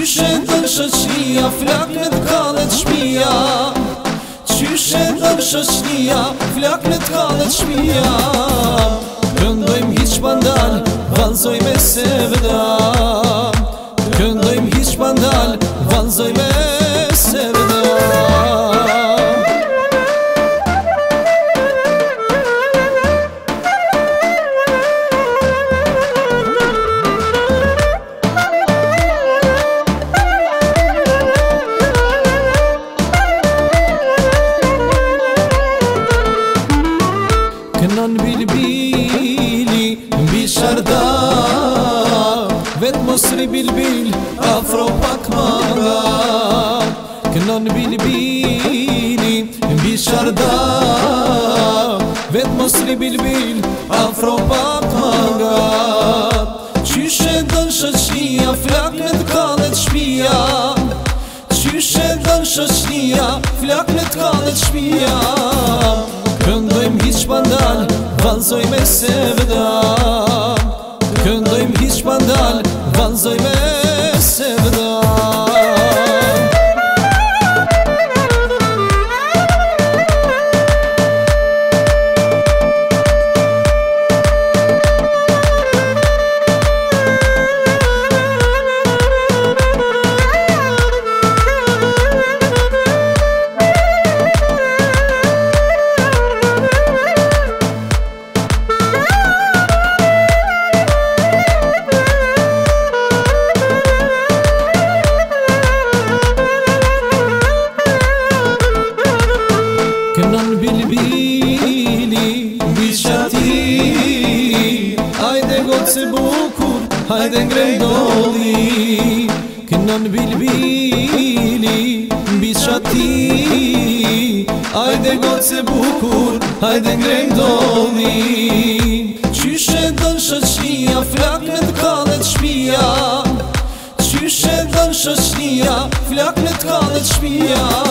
Qyshe të në shëqnia, flak në të kalët shmija Qyshe të në shëqnia, flak në të kalët shmija Këndojmë pandal, valzojmë e se vëdal Kënon bilbili, mbi sharda Vet mosri bilbil, afro pak manga Kënon bilbili, mbi sharda Vet mosri bilbil, afro pak manga Qyshe dënë shëqnia, flaknet kanët shpia Qyshe dënë shëqnia, flaknet kanët shpia Valzoj me se vedam Këndojmë hiq pandal Valzoj bilbili Bisha ti Ajde gotë se bukur Ajde ngrem doli Kënan bilbili Bisha ti Ajde gotë se bukur Ajde ngrem doli Qyshe dënë shëqnia Flak në të kalet shpia Qyshe dënë shëqnia Flak në të kalet shpia